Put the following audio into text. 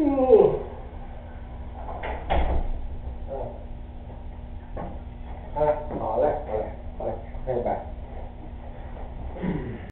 Ooh. Ah, ah, olha, olha, olha.